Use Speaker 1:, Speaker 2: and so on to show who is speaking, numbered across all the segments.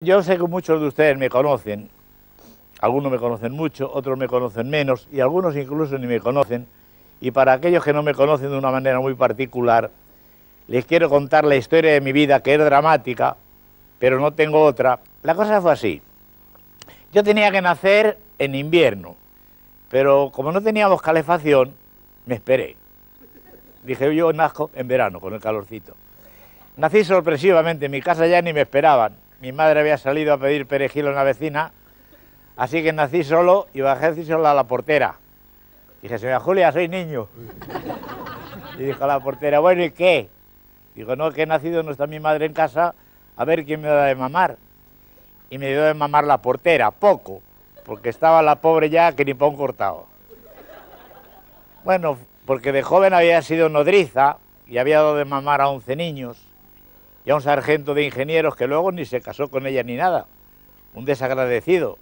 Speaker 1: Yo sé que muchos de ustedes me conocen, algunos me conocen mucho, otros me conocen menos y algunos incluso ni me conocen. Y para aquellos que no me conocen de una manera muy particular, les quiero contar la historia de mi vida, que es dramática, pero no tengo otra. La cosa fue así. Yo tenía que nacer en invierno, pero como no teníamos calefacción, me esperé. Dije, yo nazco en verano, con el calorcito. Nací sorpresivamente, en mi casa ya ni me esperaban mi madre había salido a pedir perejil a una vecina, así que nací solo y bajé solo a la portera. Dije, señora Julia, soy niño. Y dijo la portera, bueno, ¿y qué? Digo, no, que he nacido, no está mi madre en casa, a ver quién me da de mamar. Y me dio de mamar la portera, poco, porque estaba la pobre ya que ni un cortado. Bueno, porque de joven había sido nodriza y había dado de mamar a 11 niños y a un sargento de ingenieros que luego ni se casó con ella ni nada. Un desagradecido.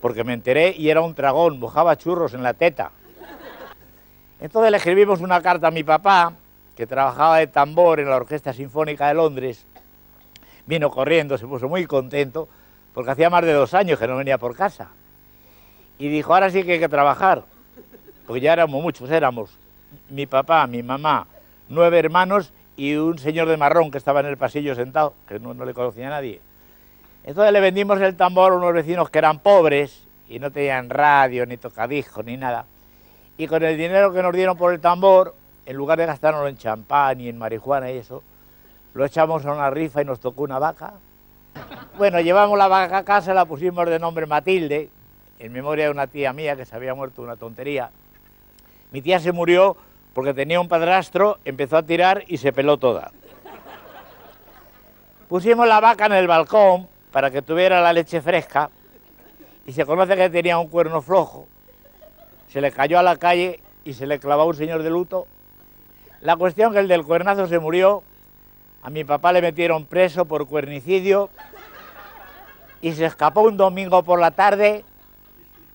Speaker 1: Porque me enteré y era un tragón, mojaba churros en la teta. Entonces le escribimos una carta a mi papá, que trabajaba de tambor en la Orquesta Sinfónica de Londres. Vino corriendo, se puso muy contento, porque hacía más de dos años que no venía por casa. Y dijo, ahora sí que hay que trabajar, porque ya éramos muchos, éramos mi papá, mi mamá, nueve hermanos y un señor de marrón que estaba en el pasillo sentado, que no, le conocía a nadie. Entonces le vendimos el tambor a unos vecinos que eran pobres y no tenían radio, ni tocadiscos, ni nada. Y con el dinero que nos dieron por el tambor, en lugar de gastarnos en champán y en marihuana y eso, lo echamos a una rifa y nos tocó una vaca. Bueno, llevamos la vaca a casa, la pusimos de nombre Matilde, en memoria de una tía mía que se había muerto una tontería. Mi tía se murió porque tenía un padrastro, empezó a tirar y se peló toda. Pusimos la vaca en el balcón para que tuviera la leche fresca y se conoce que tenía un cuerno flojo. Se le cayó a la calle y se le clavó un señor de luto. La cuestión que el del cuernazo se murió, a mi papá le metieron preso por cuernicidio y se escapó un domingo por la tarde,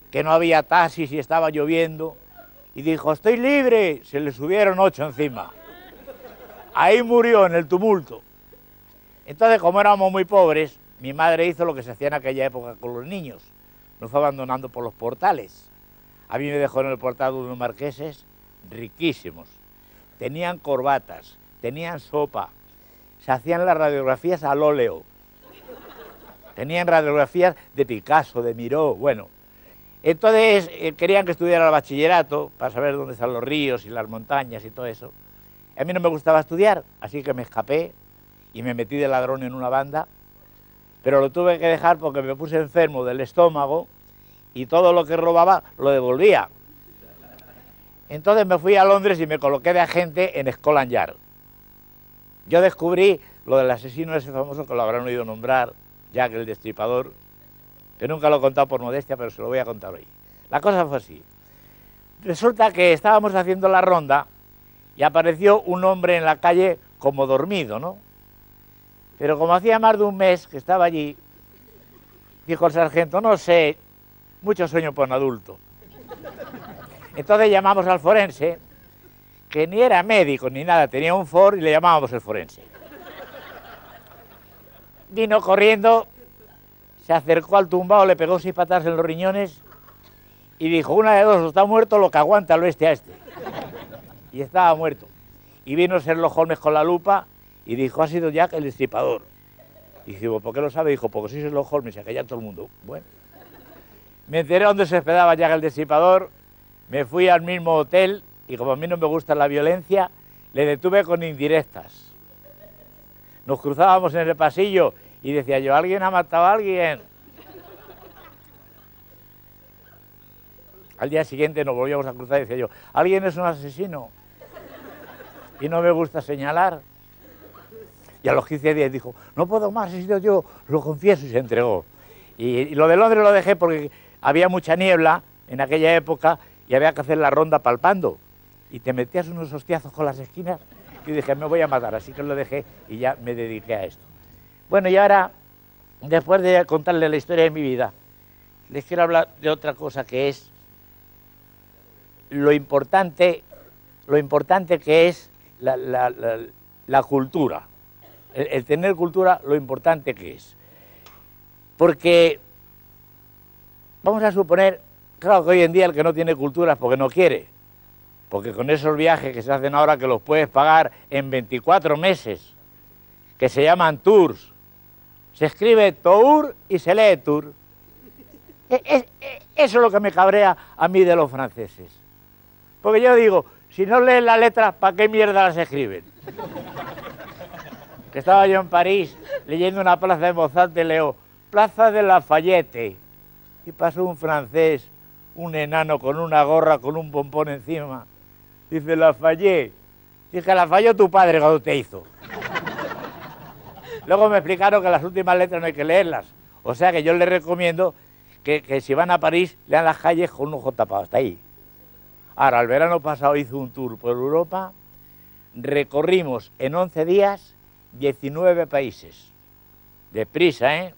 Speaker 1: que no había taxis y estaba lloviendo y dijo, estoy libre. Se le subieron ocho encima. Ahí murió en el tumulto. Entonces, como éramos muy pobres, mi madre hizo lo que se hacía en aquella época con los niños. Nos fue abandonando por los portales. A mí me dejó en el portal unos marqueses riquísimos. Tenían corbatas, tenían sopa, se hacían las radiografías al óleo. Tenían radiografías de Picasso, de Miró, bueno, entonces eh, querían que estudiara el bachillerato para saber dónde están los ríos y las montañas y todo eso. A mí no me gustaba estudiar, así que me escapé y me metí de ladrón en una banda, pero lo tuve que dejar porque me puse enfermo del estómago y todo lo que robaba lo devolvía. Entonces me fui a Londres y me coloqué de agente en Scotland Yard. Yo descubrí lo del asesino ese famoso que lo habrán oído nombrar, Jack el Destripador, que nunca lo he contado por modestia, pero se lo voy a contar hoy. La cosa fue así. Resulta que estábamos haciendo la ronda y apareció un hombre en la calle como dormido, ¿no? Pero como hacía más de un mes que estaba allí, dijo el sargento, no sé, mucho sueño por un adulto. Entonces llamamos al forense, que ni era médico ni nada, tenía un for y le llamábamos el forense. Vino corriendo se acercó al tumbado, le pegó seis patadas en los riñones y dijo, una de dos, o está muerto lo que aguanta lo este a este. Y estaba muerto. Y vino Sherlock Holmes con la lupa y dijo, ha sido Jack el destripador. Y dijo, ¿por qué lo sabe? Dijo, porque soy Sherlock Holmes y aquella todo el mundo. Bueno. Me enteré dónde se hospedaba Jack el destripador, me fui al mismo hotel y como a mí no me gusta la violencia, le detuve con indirectas. Nos cruzábamos en el pasillo y decía yo, ¿alguien ha matado a alguien? Al día siguiente nos volvíamos a cruzar y decía yo, ¿alguien es un asesino? Y no me gusta señalar. Y a los 15 días dijo, no puedo más, he sido yo, lo confieso, y se entregó. Y, lo de Londres lo dejé porque había mucha niebla en aquella época y había que hacer la ronda palpando. Y te metías unos hostiazos con las esquinas y dije, me voy a matar, así que lo dejé y ya me dediqué a esto. Bueno, y ahora, después de contarles la historia de mi vida, les quiero hablar de otra cosa que es lo importante, lo importante que es la, cultura. El, tener cultura, lo importante que es. Porque vamos a suponer, claro que hoy en día el que no tiene cultura es porque no quiere, porque con esos viajes que se hacen ahora que los puedes pagar en 24 meses, que se llaman tours, se escribe tour y se lee tour. E, e, e, eso es lo que me cabrea a mí de los franceses. Porque yo digo, si no leen las letras, ¿para qué mierda las escriben? Que estaba yo en París leyendo una plaza de Mozart y leo Plaza de Lafayette. Y pasó un francés, un enano con una gorra, con un pompón encima. Dice Lafayette. Dije, la falló tu padre cuando te hizo. Luego me explicaron que las últimas letras no hay que leerlas. O sea que yo les recomiendo que, si van a París lean las calles con un ojo tapado. Hasta ahí. Ahora, el verano pasado hice un tour por Europa. Recorrimos en 11 días 19 países. Deprisa, ¿eh?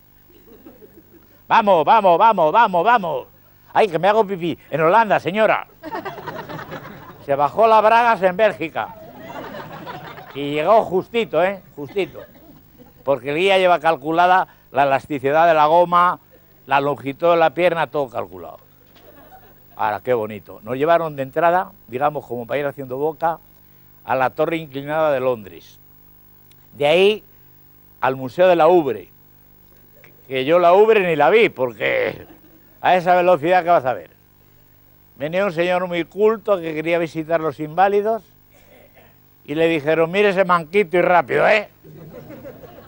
Speaker 1: Vamos, vamos, vamos, vamos, vamos. Ay, que me hago pipí. En Holanda, señora. Se bajó las bragas en Bélgica. Y llegó justito, ¿eh? Justito. Porque el guía lleva calculada la elasticidad de la goma, la longitud de la pierna, todo calculado. Ahora, qué bonito. Nos llevaron de entrada, digamos, como para ir haciendo boca, a la torre inclinada de Londres. De ahí al Museo de la Ubre, que yo la Ubre ni la vi, porque a esa velocidad que vas a ver. Venía un señor muy culto que quería visitar los inválidos y le dijeron, mire ese manquito y rápido, ¿eh?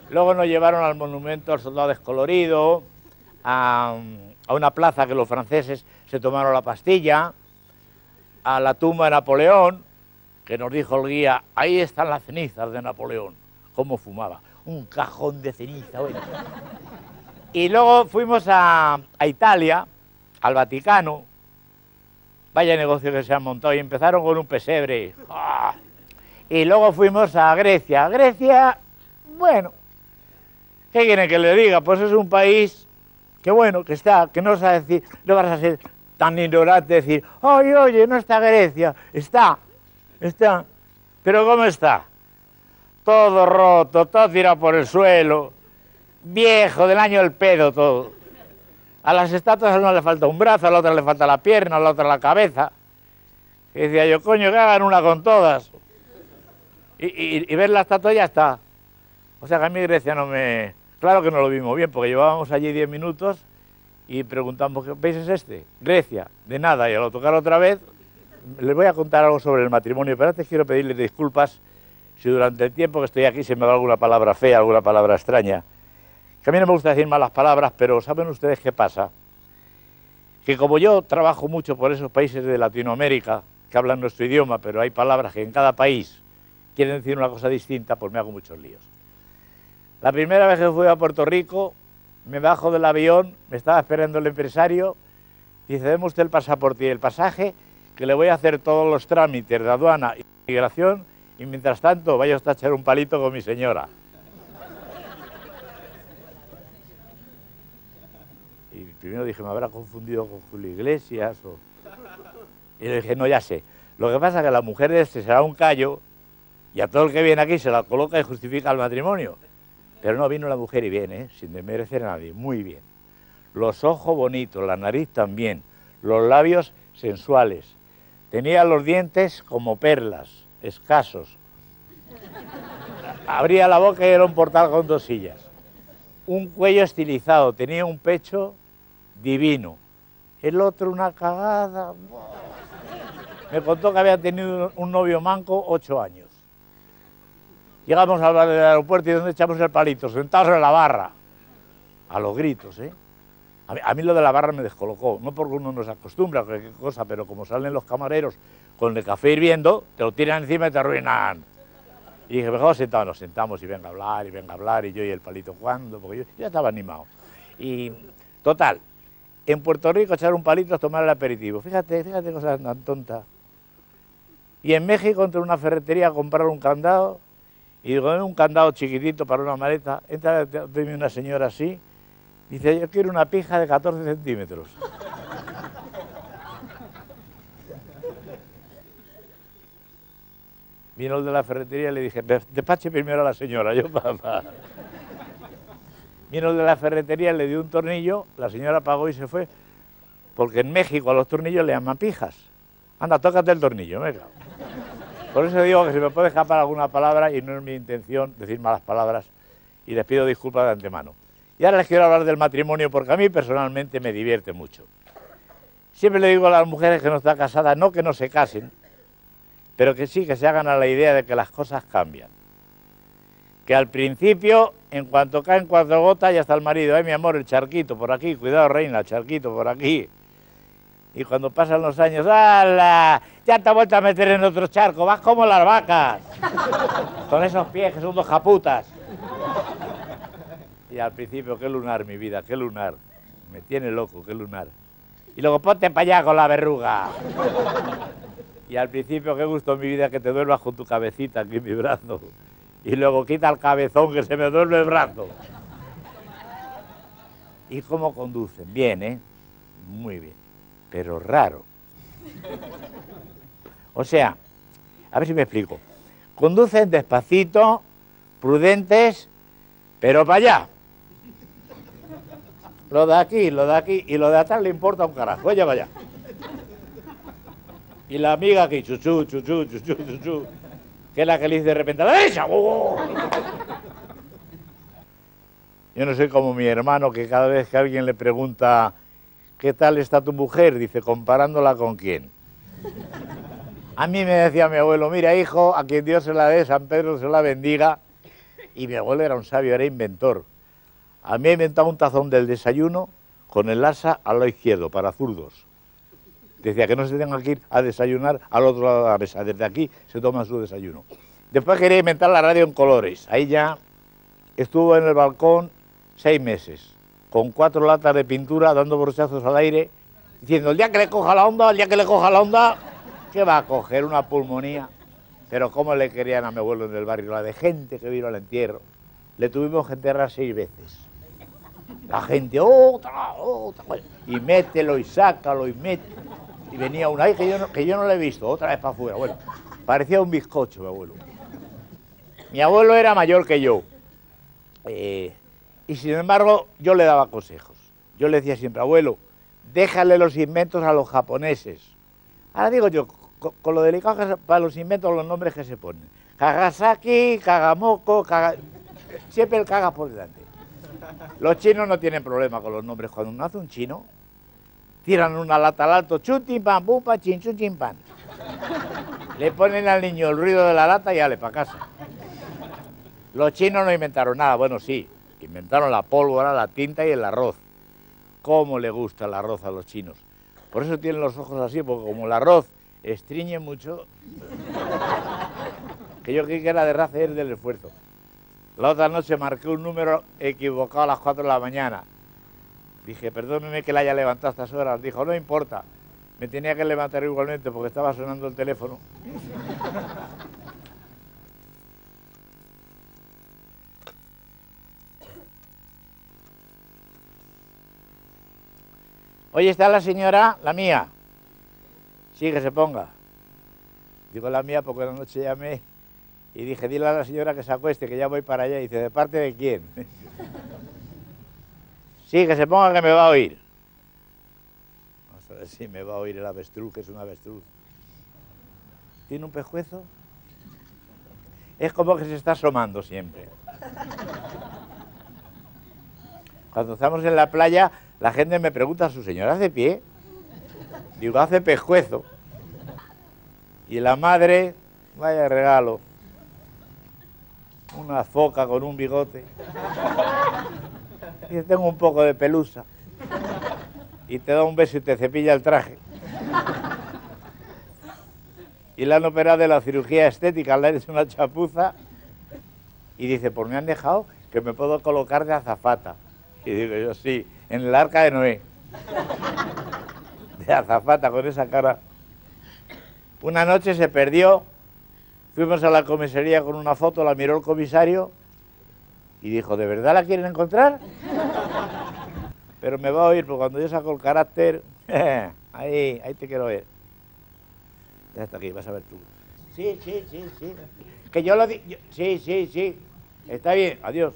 Speaker 1: Luego nos llevaron al monumento al soldado descolorido, a, a una plaza que los franceses se tomaron la pastilla, a la tumba de Napoleón, que nos dijo el guía, ahí están las cenizas de Napoleón cómo fumaba. Un cajón de ceniza. Y luego fuimos a, Italia, al Vaticano. Vaya negocio que se han montado. Y empezaron con un pesebre. ¡Ah! Y luego fuimos a Grecia. Grecia, bueno, ¿qué quieren que le diga? Pues es un país que bueno, que está, que no vas a decir, no vas a ser tan ignorante decir, oye, oye, no está Grecia, está, está, pero ¿cómo está? todo roto, todo tirado por el suelo, viejo, del año del pedo todo. A las estatuas a una le falta un brazo, a la otra le falta la pierna, a la otra la cabeza. Y decía yo, coño, que hagan una con todas. Y, ver la estatua ya está. O sea que a mí Grecia no me... Claro que no lo vimos bien, porque llevábamos allí 10 minutos y preguntamos, ¿qué país es este? Grecia. De nada, y al tocar otra vez, les voy a contar algo sobre el matrimonio, pero antes quiero pedirles disculpas si durante el tiempo que estoy aquí se me da alguna palabra fea, alguna palabra extraña. Que a mí no me gusta decir malas palabras, pero ¿saben ustedes qué pasa? Que como yo trabajo mucho por esos países de Latinoamérica que hablan nuestro idioma, pero hay palabras que en cada país quieren decir una cosa distinta, pues me hago muchos líos. La primera vez que fui a Puerto Rico, me bajo del avión, me estaba esperando el empresario, dice, deme usted el pasaporte y el pasaje, que le voy a hacer todos los trámites de aduana y migración y mientras tanto vaya usted a echar un palito con mi señora. Y primero dije, me habrá confundido con Julio Iglesias o... Y le dije, no, ya sé. Lo que pasa es que la mujer de este será un callo y a todo el que viene aquí se la coloca y justifica el matrimonio. Pero no vino la mujer y viene, ¿eh? sin desmerecer a nadie, muy bien. Los ojos bonitos, la nariz también, los labios sensuales. Tenía los dientes como perlas escasos. Abría la boca y era un portal con dos sillas. Un cuello estilizado, tenía un pecho divino. El otro una cagada. Me contó que había tenido un novio manco ocho años. Llegamos al aeropuerto y donde echamos el palito, sentados en la barra. A los gritos, ¿eh? A mí, lo de la barra me descolocó, no porque uno no se acostumbra a cualquier cosa, pero como salen los camareros con el café hirviendo, te lo tiran encima y te arruinan. Y dije, mejor sentado, nos sentamos y venga a hablar, y venga a hablar, y yo y el palito cuando, porque yo ya estaba animado. Y total, en Puerto Rico echar un palito es tomar el aperitivo. Fíjate, fíjate cosas tan tontas. Y en México entré a una ferretería a comprar un candado, y digo, un candado chiquitito para una maleta, entra de una señora así, dice, yo quiero una pija de 14 centímetros. Vino el de la ferretería y le dije, despache primero a la señora, yo papá. Vino de la ferretería, le dio un tornillo, la señora pagó y se fue, porque en México a los tornillos le llaman pijas. Anda, tócate el tornillo, venga. Por eso digo que se me puede escapar alguna palabra y no es mi intención decir malas palabras y les pido disculpas de antemano. Y ahora les quiero hablar del matrimonio porque a mí personalmente me divierte mucho. Siempre le digo a las mujeres que no están casadas, no que no se casen, pero que sí que se hagan a la idea de que las cosas cambian. Que al principio, en cuanto caen cuatro gotas, ya está el marido, ay mi amor, el charquito por aquí, cuidado reina, el charquito por aquí. Y cuando pasan los años, ¡hala! Ya te has vuelto a meter en otro charco, vas como las vacas, con esos pies que son dos japutas. Y al principio, qué lunar mi vida, qué lunar. Me tiene loco, qué lunar. Y luego ponte para allá con la verruga. Y al principio, qué gusto mi vida que te duermas con tu cabecita aquí en mi brazo. Y luego quita el cabezón que se me duerme el brazo. ¿Y cómo conducen? Bien, ¿eh? Muy bien. Pero raro. O sea, a ver si me explico. Conducen despacito, prudentes, pero para allá. Lo de aquí, lo de aquí y lo de atrás le importa un carajo. Ella vaya. Y la amiga aquí, chuchu, chuchu, chuchu, chuchu, que es la que le dice de repente, ¡la derecha! ¡Oh! Yo no soy como mi hermano, que cada vez que alguien le pregunta, ¿qué tal está tu mujer? Dice, comparándola con quién. A mí me decía mi abuelo, mira hijo, a quien Dios se la dé, San Pedro se la bendiga. Y mi abuelo era un sabio, era inventor. A mí ha inventado un tazón del desayuno con el asa al lado izquierdo, para zurdos. Decía que no se tengan que ir a desayunar al otro lado de la mesa. Desde aquí se toman su desayuno. Después quería inventar la radio en colores. Ahí ya estuvo en el balcón seis meses, con cuatro latas de pintura, dando brochazos al aire, diciendo, el día que le coja la onda, el día que le coja la onda, ¿qué va a coger? Una pulmonía. Pero cómo le querían a mi abuelo en el barrio, la de gente que vino al entierro. Le tuvimos que enterrar seis veces. La gente, otra, otra, y mételo y sácalo y mételo. Y venía una, ahí que yo no, que la he visto, otra vez para afuera. Bueno, parecía un bizcocho mi abuelo. Mi abuelo era mayor que yo. Eh, y sin embargo, yo le daba consejos. Yo le decía siempre, abuelo, déjale los inventos a los japoneses. Ahora digo yo, con, lo delicado para los inventos, los nombres que se ponen. Kagasaki, Kagamoko, siempre el caga por delante. Los chinos no tienen problema con los nombres. Cuando uno hace un chino, tiran una lata al alto, chun, pan, pupa, chin, chun, pan. Le ponen al niño el ruido de la lata y ale para casa. Los chinos no inventaron nada, bueno, sí, inventaron la pólvora, la tinta y el arroz. ¿Cómo le gusta el arroz a los chinos? Por eso tienen los ojos así, porque como el arroz estriñe mucho, que yo creí que era de raza y del esfuerzo. La otra noche marqué un número equivocado a las 4 de la mañana. Dije, perdóneme que la haya levantado a estas horas. Dijo, no importa, me tenía que levantar igualmente porque estaba sonando el teléfono. Oye, está la señora, la mía. Sí, que se ponga. Digo la mía porque la noche llamé y dije, dile a la señora que se acueste, que ya voy para allá. Y dice, ¿de parte de quién? sí, que se ponga que me va a oír. Vamos a ver si me va a oír el avestruz, que es un avestruz. ¿Tiene un pejuezo? Es como que se está asomando siempre. Cuando estamos en la playa, la gente me pregunta, ¿su señora hace pie? Digo, hace pejuezo. Y la madre, vaya regalo una foca con un bigote. Y tengo un poco de pelusa. Y te da un beso y te cepilla el traje. Y la han operado de la cirugía estética, le han hecho una chapuza. Y dice, pues me han dejado que me puedo colocar de azafata. Y digo yo, sí, en el arca de Noé. De azafata, con esa cara. Una noche se perdió Fuimos a la comisaría con una foto, la miró el comisario y dijo, ¿de verdad la quieren encontrar? Pero me va a oír, porque cuando yo saco el carácter, ahí, ahí te quiero ver. Ya está aquí, vas a ver tú. Sí, sí, sí, sí. Que yo lo digo, sí, sí, sí. Está bien, adiós.